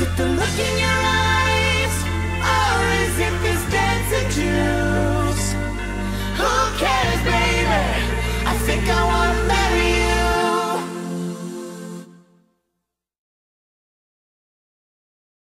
With the look in your eyes?